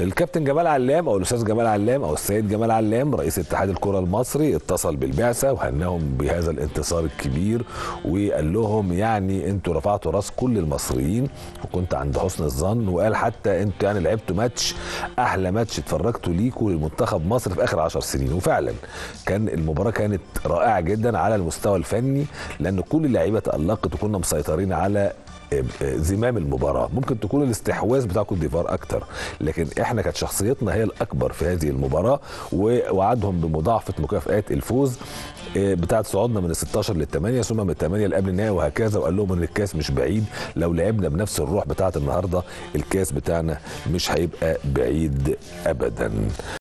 الكابتن جمال علام أو الأستاذ جمال علام أو السيد جمال علام رئيس اتحاد الكرة المصري اتصل بالبعثة وهناهم بهذا الانتصار الكبير وقال لهم يعني أنتوا رفعتوا راس كل المصريين وكنت عند حسن الظن وقال حتى أنتوا يعني لعبتوا ماتش أحلى ماتش اتفرجتوا ليكوا لمنتخب مصر في آخر عشر سنين. وفعلا كان المباراة كانت رائعة جدا على المستوى الفني لأن كل اللعيبة تألقت وكنا مسيطرين على زمام المباراة. ممكن تكون الاستحواذ بتاع كوت ديفار أكتر لكن إحنا كانت شخصيتنا هي الأكبر في هذه المباراة ووعدهم بمضاعفة مكافئات الفوز بتاعه صعودنا من ال 16 لل 8 ثم من ال 8 لقبل النهائي وهكذا وقال لهم إن الكاس مش بعيد. لو لعبنا بنفس الروح بتاعه النهارده الكاس بتاعنا مش هيبقى بعيد ابدا.